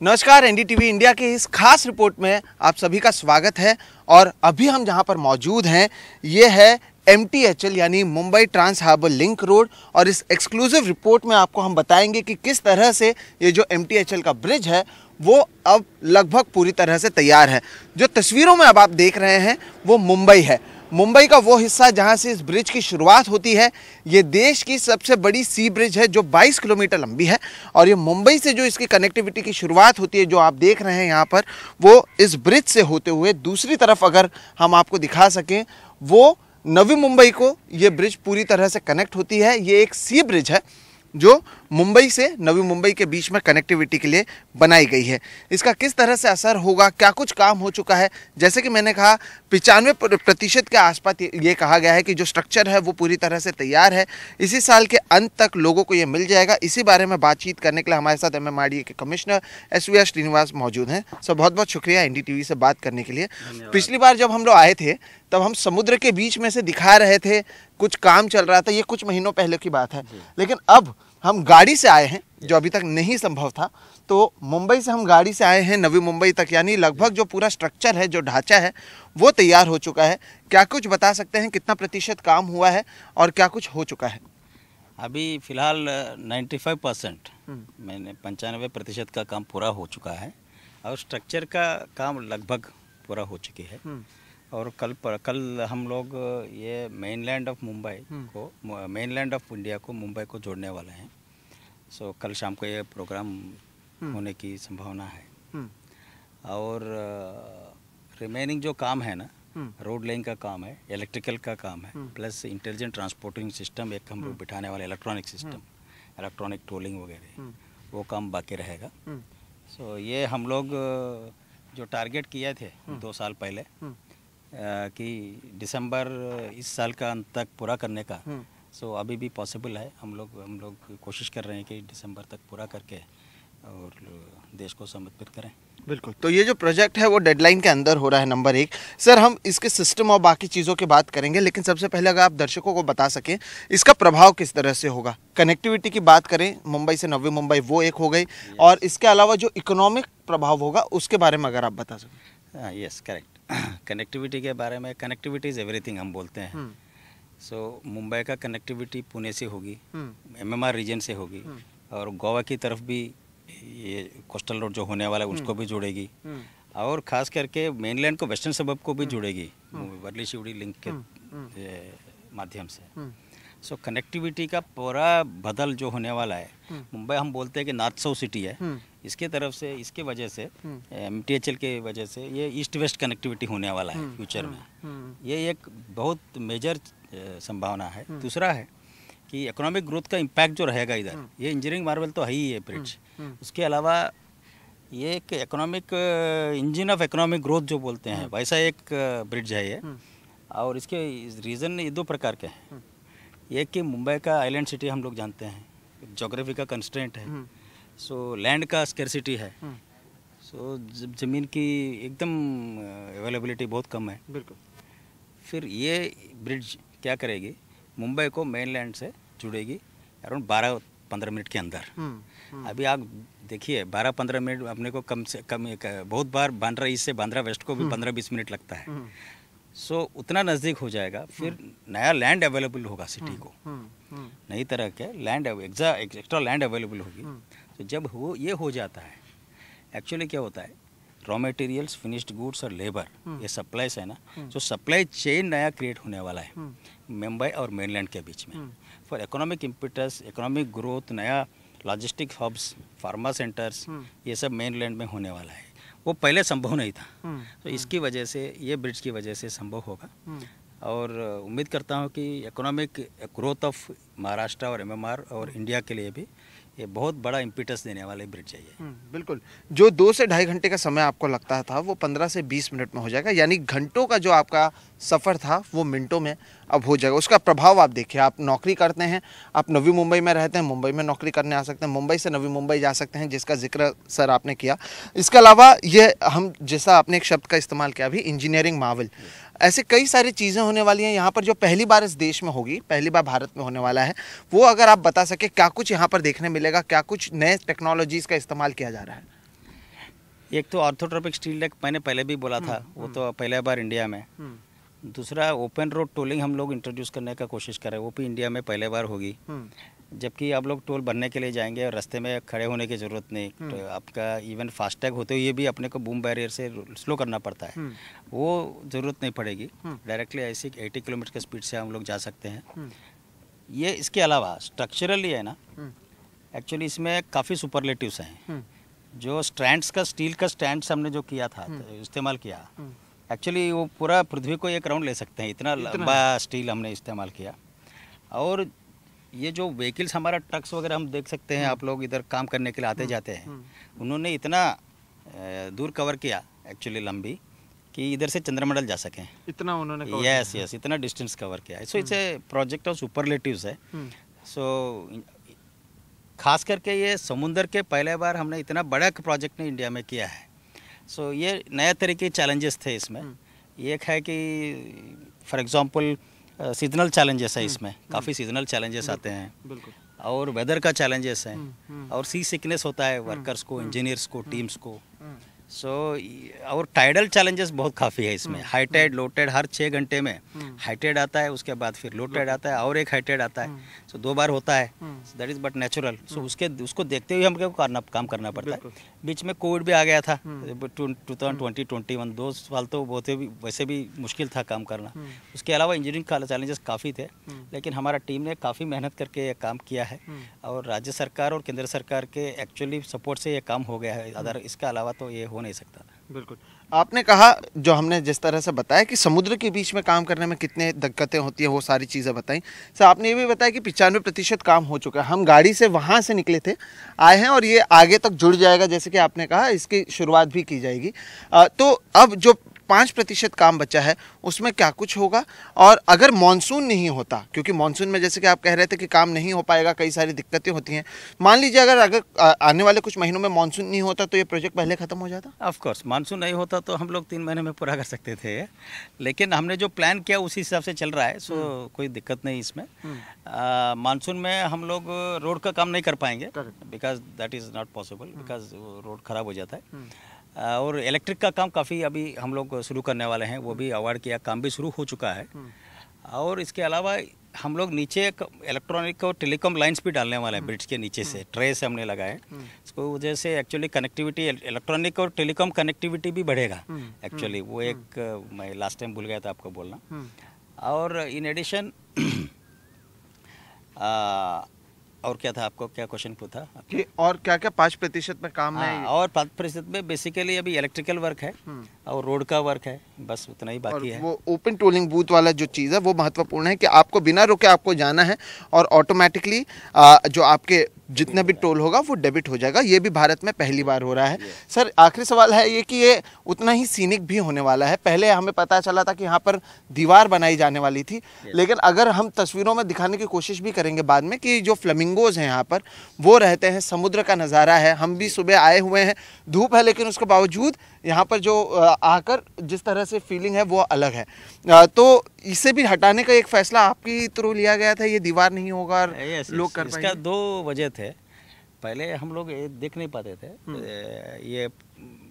नमस्कार, NDTV India के इस खास रिपोर्ट में आप सभी का स्वागत है और अभी हम जहाँ पर मौजूद हैं, ये है एमटीएचएल यानी Mumbai Trans Harbour Link road. और इस एक्सक्लूसिव रिपोर्ट में आपको हम बताएँगे कि किस तरह से ये जो एमटीएचएल का ब्रिज है, वो अब लगभग पूरी तरह से तैयार है। जो तस्वीरों में अब आप देख रहे हैं, वो मुंबई है। मुंबई का वो हिस्सा जहाँ से इस ब्रिज की शुरुआत होती है, ये देश की सबसे बड़ी सी ब्रिज है जो 22 किलोमीटर लंबी है। और ये मुंबई से जो इसकी कनेक्टिविटी की शुरुआत होती है, जो आप देख रहे हैं यहाँ पर, वो इस ब्रिज से होते हुए दूसरी तरफ़ अगर हम आपको दिखा सकें, वो नवी मुंबई को ये ब्रिज पूरी तरह से कनेक्ट होती है। ये एक सी ब्रिज है जो मुंबई से नवी मुंबई के बीच में कनेक्टिविटी के लिए बनाई गई है। इसका किस तरह से असर होगा क्या कुछ काम हो चुका है? जैसे कि मैंने कहा पिचानवे प्रतिशत के आसपास ये कहा गया है कि जो स्ट्रक्चर है वो पूरी तरह से तैयार है। इसी साल के अंत तक लोगों को ये मिल जाएगा। इसी बारे में बातचीत करने के लिए हमारे साथ एमएमआरडीए के कमिश्नर एस वी श्रीनिवास मौजूद हैं। सर बहुत बहुत शुक्रिया एनडीटीवी से बात करने के लिए। पिछली बार जब हम लोग आए थे तब हम समुद्र के बीच में से दिखा रहे थे कुछ काम चल रहा था। ये कुछ महीनों पहले की बात है। लेकिन अब हम गाड़ी से आए हैं जो अभी तक नहीं संभव था तो मुंबई से हम गाड़ी से आए हैं नवी मुंबई तक यानी लगभग जो पूरा स्ट्रक्चर है जो ढांचा है वो तैयार हो चुका है। क्या कुछ बता सकते हैं कितना प्रतिशत काम हुआ है और क्या कुछ हो चुका है? अभी फ़िलहाल 95 परसेंट मैंने पंचानवे प्रतिशत का काम पूरा हो चुका है और स्ट्रक्चर का काम लगभग पूरा हो चुकी है। और कल पर कल हम लोग ये मेनलैंड ऑफ़ मुंबई को मेनलैंड ऑफ़ इंडिया को मुंबई को जोड़ने वाले हैं। सो so, कल शाम को ये प्रोग्राम हम्म। होने की संभावना है। हम्म। और रिमेनिंग जो काम है ना रोड हम्म। लेन का काम है इलेक्ट्रिकल का काम है प्लस इंटेलिजेंट ट्रांसपोर्टिंग सिस्टम एक हम लोग बिठाने वाले इलेक्ट्रॉनिक सिस्टम इलेक्ट्रॉनिक टोलिंग वगैरह वो काम बाकी रहेगा। सो so, ये हम लोग जो टारगेट किए थे दो साल पहले कि दिसंबर इस साल का अंत तक पूरा करने का। सो so, अभी भी पॉसिबल है। हम लोग हम लोग कोशिश कर रहे हैं कि दिसंबर तक पूरा करके और देश को समर्पित करें। बिल्कुल। तो ये जो प्रोजेक्ट है वो डेडलाइन के अंदर हो रहा है नंबर एक। सर हम इसके सिस्टम और बाकी चीज़ों की बात करेंगे लेकिन सबसे पहले अगर आप दर्शकों को बता सकें इसका प्रभाव किस तरह से होगा? कनेक्टिविटी की बात करें मुंबई से नवी मुंबई वो एक हो गई। और इसके अलावा जो इकोनॉमिक प्रभाव होगा उसके बारे में अगर आप बता सकें। यस करेक्ट कनेक्टिविटी के बारे में कनेक्टिविटी इज़ एवरीथिंग हम बोलते हैं। हम्म। सो so, मुंबई का कनेक्टिविटी पुणे से होगी एमएमआर रीजन से होगी हम्म। और गोवा की तरफ़ भी ये कोस्टल रोड जो होने वाला है उसको हम्म। भी जोड़ेगी। हम्म। और ख़ास करके मेनलैंड को वेस्टर्न सबब को भी जुड़ेगी वर्ली शिवड़ी लिंक के माध्यम से। सो so, कनेक्टिविटी का पूरा बदल जो होने वाला है मुंबई हम बोलते हैं कि नॉर्थ साउथ सिटी है। इसके तरफ़ से इसके वजह से एम के वजह से ये ईस्ट वेस्ट कनेक्टिविटी होने वाला है फ्यूचर में। ये एक बहुत मेजर संभावना है। हम्म। दूसरा है कि इकोनॉमिक ग्रोथ का इम्पैक्ट जो रहेगा इधर हम्म। ये इंजीनियरिंग मार्बल तो है ही है ब्रिज हम्म, उसके अलावा ये एक economic engine of economic growth जो बोलते हैं वैसा एक ब्रिज है ये। और इसके रीज़न ये दो प्रकार के हैं। एक कि मुंबई का आइलैंड सिटी हम लोग जानते हैं। जोग्राफी का कंस्टेंट है। सो लैंड का स्केरसिटी है। सो ज़मीन की एकदम अवेलेबिलिटी बहुत कम है। बिल्कुल। फिर ये ब्रिज क्या करेगी? मुंबई को मेन लैंड से जुड़ेगी अराउंड बारह पंद्रह मिनट के अंदर। हम्म, हम्म। अभी आप देखिए बारह पंद्रह मिनट अपने को कम से कम एक बहुत बार बांद्रा ईस्ट से बांद्रा वेस्ट को भी हम्म। पंद्रह बीस मिनट लगता है। सो उतना नज़दीक हो जाएगा। फिर नया लैंड अवेलेबल होगा सिटी को। नई तरह के लैंड एग्जा एक्स्ट्रा लैंड अवेलेबल होगी। तो जब हो ये हो जाता है एक्चुअली क्या होता है? रॉ मटेरियल्स फिनिश्ड गुड्स और लेबर ये सप्लाईज है ना? जो सप्लाई चेन नया क्रिएट होने वाला है। मुंबई और मेनलैंड के बीच में। For economic impetus economic growth नया लॉजिस्टिक हब्स फार्मा सेंटर्स ये सब मेनलैंड में होने वाला है। वो पहले संभव नहीं था। हम्म, तो इसकी वजह से ये ब्रिज की वजह से संभव होगा। हम्म। और उम्मीद करता हूँ कि इकोनॉमिक ग्रोथ ऑफ़ महाराष्ट्र और एमएमआर और इंडिया के लिए भी ये बहुत बड़ा इम्पिटस देने वाले ब्रिज है ये। हम्म, बिल्कुल। जो दो से ढाई घंटे का समय आपको लगता था वो पंद्रह से बीस मिनट में हो जाएगा। यानी घंटों का जो आपका सफ़र था वो मिनटों में अब हो जाएगा। उसका प्रभाव आप देखिए आप नौकरी करते हैं आप नवी मुंबई में रहते हैं मुंबई में नौकरी करने आ सकते हैं मुंबई से नवी मुंबई जा सकते हैं जिसका ज़िक्र सर आपने किया। इसके अलावा ये हम जैसा आपने एक शब्द का इस्तेमाल किया अभी इंजीनियरिंग मावल ऐसे कई सारी चीज़ें होने वाली हैं। यहाँ पर जो पहली बार इस देश में होगी पहली बार भारत में होने वाला है वो अगर आप बता सके क्या कुछ यहाँ पर देखने मिलेगा क्या कुछ नए टेक्नोलॉजीज़ का इस्तेमाल किया जा रहा है? एक तो ऑर्थोट्रोपिक स्टील डेक मैंने पहले भी बोला था वो तो पहले बार इंडिया में। दूसरा ओपन रोड टोलिंग हम लोग इंट्रोड्यूस करने का कोशिश कर रहे हैं। वो भी इंडिया में पहले बार होगी। जबकि आप लोग टोल भरने के लिए जाएँगे और रास्ते में खड़े होने की ज़रूरत नहीं तो आपका इवन फास्टैग होते हुए भी अपने को बूम बैरियर से स्लो करना पड़ता है। वो ज़रूरत नहीं पड़ेगी। डायरेक्टली ऐसी एटी किलोमीटर की स्पीड से हम लोग जा सकते हैं। ये इसके अलावा स्ट्रक्चरली है ना एक्चुअली इसमें काफ़ी सुपरलेटिव्स हैं। जो स्टैंड्स का स्टील का स्टैंड्स हमने जो किया था तो इस्तेमाल किया एक्चुअली वो पूरा पृथ्वी को एक राउंड ले सकते हैं। इतना लंबा स्टील हमने इस्तेमाल किया। और ये जो व्हीकल्स हमारा ट्रक्स वगैरह हम देख सकते हैं आप लोग इधर काम करने के लिए आते जाते हैं। उन्होंने इतना दूर कवर किया एक्चुअली लंबी कि इधर से चंद्रमंडल जा सकें। इतना उन्होंने यस यस इतना डिस्टेंस कवर किया। है so it's a project of superlatives है। सो खास करके ये समुंदर के पहले बार हमने इतना बड़ा प्रोजेक्ट ने इंडिया में किया है। सो so, ये नए तरह के चैलेंजेस थे इसमें। एक है कि फॉर एग्जांपल सीजनल चैलेंजेस है इसमें। काफ़ी सीजनल चैलेंजेस आते हैं। बिल्कुल। और वेदर का चैलेंजेस हैं। और सी सिकनेस होता है वर्कर्स को इंजीनियर्स को टीम्स को। सो so, और टाइडल चैलेंजेस बहुत काफ़ी है इसमें। हाई टाइड लो टाइड हर छः घंटे में हाई टाइड आता है उसके बाद फिर लो टाइड आता है और एक हाई टाइड आता है। सो so, दो बार होता है। That is but natural so उसके उसको देखते हुए हमको करना काम करना पड़ता है। बीच में कोविड भी आ गया था। Two thousand twenty twenty one दो साल तो बहुत ही वैसे भी मुश्किल था काम करना। उसके अलावा इंजीनियरिंग का चैलेंजेस काफ़ी थे। लेकिन हमारा टीम ने काफ़ी मेहनत करके ये काम किया है। और राज्य सरकार और केंद्र सरकार के एक्चुअली सपोर्ट से ये काम हो गया है। अदर इसके अलावा तो ये हो नहीं सकता बिल्कुल। आपने कहा, जो हमने जिस तरह से बताया कि समुद्र के बीच में काम करने में कितने दिक्कतें होती है, वो सारी चीज़ें बताई। सर, आपने ये भी बताया कि पिचानवे प्रतिशत काम हो चुका है। हम गाड़ी से वहाँ से निकले थे, आए हैं और ये आगे तक जुड़ जाएगा, जैसे कि आपने कहा, इसकी शुरुआत भी की जाएगी। तो अब जो पाँच प्रतिशत काम बचा है उसमें क्या कुछ होगा? और अगर मानसून नहीं होता क्योंकि मानसून में जैसे कि आप कह रहे थे कि काम नहीं हो पाएगा कई सारी दिक्कतें होती हैं। मान लीजिए अगर अगर आने वाले कुछ महीनों में मानसून नहीं होता तो ये प्रोजेक्ट पहले ख़त्म हो जाता? ऑफकोर्स मानसून नहीं होता तो हम लोग तीन महीने में पूरा कर सकते थे। लेकिन हमने जो प्लान किया उसी हिसाब से चल रहा है सो कोई दिक्कत नहीं इसमें। मानसून में हम लोग रोड का काम नहीं कर पाएँगे because that is not possible because road खराब हो जाता है। आ, और इलेक्ट्रिक का काम काफ़ी अभी हम लोग शुरू करने वाले हैं वो भी अवार्ड किया काम भी शुरू हो चुका है। और इसके अलावा हम लोग नीचे एक इलेक्ट्रॉनिक और टेलीकॉम लाइंस भी डालने वाले हैं ब्रिज के नीचे से ट्रेस हमने लगाए। इसको वजह से एक्चुअली कनेक्टिविटी इलेक्ट्रॉनिक और टेलीकॉम कनेक्टिविटी भी बढ़ेगा एक्चुअली वो एक मैं लास्ट टाइम भूल गया था आपको बोलना। और इन एडिशन और क्या था आपको क्या क्वेश्चन पूछा कि और क्या क्या पाँच प्रतिशत में काम है और पाँच प्रतिशत में बेसिकली अभी इलेक्ट्रिकल वर्क है और रोड का वर्क है बस उतना ही बाकी है। वो ओपन टोलिंग बूथ वाला जो चीज़ है वो महत्वपूर्ण है कि आपको बिना रुके आपको जाना है और ऑटोमेटिकली जो आपके जितना भी टोल होगा वो डेबिट हो जाएगा। ये भी भारत में पहली बार हो रहा है। सर आखिरी सवाल है ये कि ये उतना ही सीनिक भी होने वाला है। पहले हमें पता चला था कि यहाँ पर दीवार बनाई जाने वाली थी। लेकिन अगर हम तस्वीरों में दिखाने की कोशिश भी करेंगे बाद में कि जो फ्लमिंगोज़ हैं यहाँ पर वो रहते हैं समुद्र का नज़ारा है। हम भी सुबह आए हुए हैं। धूप है लेकिन उसके बावजूद यहाँ पर जो आकर जिस तरह से फीलिंग है वो अलग है। तो इसे भी हटाने का एक फैसला आपकी थ्रू लिया गया था ये दीवार नहीं होगा और लोग कर इसका दो वजह पहले हम लोग ये देख नहीं पाते थे। ये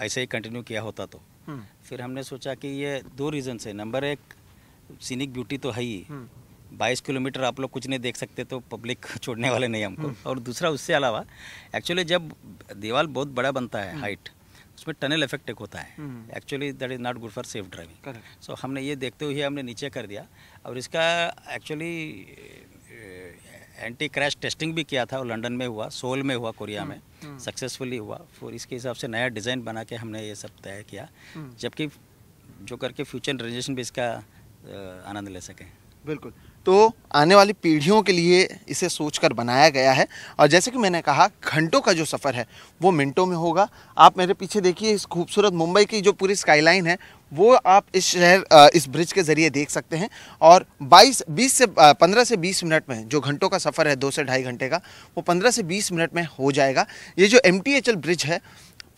ऐसे ही कंटिन्यू किया होता तो। हम्म, फिर हमने सोचा कि ये दो रीज़न से नंबर एक सीनिक ब्यूटी तो है ही। हम्म। बाईस किलोमीटर आप लोग कुछ नहीं देख सकते तो पब्लिक छोड़ने वाले नहीं हमको। और दूसरा उससे अलावा एक्चुअली जब दीवार बहुत बड़ा बनता है हाइट उसमें टनल इफ़ेक्ट एक होता है। हम्म। Actually that is not good for safe driving so हमने ये देखते हुए हमने नीचे कर दिया। और इसका एक्चुअली एंटी क्रैश टेस्टिंग भी किया था वो लंदन में हुआ सोल में हुआ कोरिया में सक्सेसफुली हुआ। फिर इसके हिसाब से नया डिज़ाइन बना के हमने ये सब तय किया जबकि जो करके फ्यूचर जनरेशन भी इसका आनंद ले सकें। बिल्कुल। तो आने वाली पीढ़ियों के लिए इसे सोचकर बनाया गया है और जैसे कि मैंने कहा घंटों का जो सफ़र है वो मिनटों में होगा। आप मेरे पीछे देखिए इस खूबसूरत मुंबई की जो पूरी स्काईलाइन है वो आप इस शहर इस ब्रिज के ज़रिए देख सकते हैं। और 22 20 से अ, 15 से 20 मिनट में जो घंटों का सफ़र है दो से ढाई घंटे का वो 15 से 20 मिनट में हो जाएगा। ये जो एमटीएचएल ब्रिज है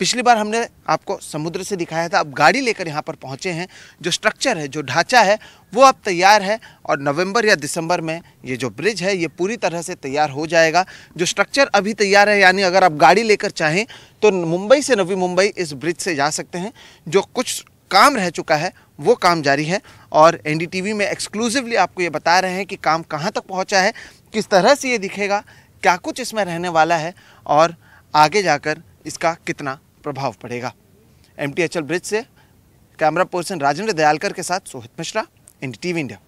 पिछली बार हमने आपको समुद्र से दिखाया था अब गाड़ी लेकर यहाँ पर पहुँचे हैं। जो स्ट्रक्चर है जो ढांचा है वो अब तैयार है और नवंबर या दिसंबर में ये जो ब्रिज है ये पूरी तरह से तैयार हो जाएगा। जो स्ट्रक्चर अभी तैयार है यानी अगर आप गाड़ी लेकर चाहें तो मुंबई से नवी मुंबई इस ब्रिज से जा सकते हैं। जो कुछ काम रह चुका है, वो काम जारी है और एनडीटीवी में एक्सक्लूसिवली आपको ये बता रहे हैं कि काम कहाँ तक पहुँचा है, किस तरह से ये दिखेगा, क्या कुछ इसमें रहने वाला है और आगे जाकर इसका कितना प्रभाव पड़ेगा। एम ब्रिज से कैमरा पर्सन राजेंद्र दयालकर के साथ सोहित मिश्रा एनडीटीवी इंडिया